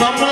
तमला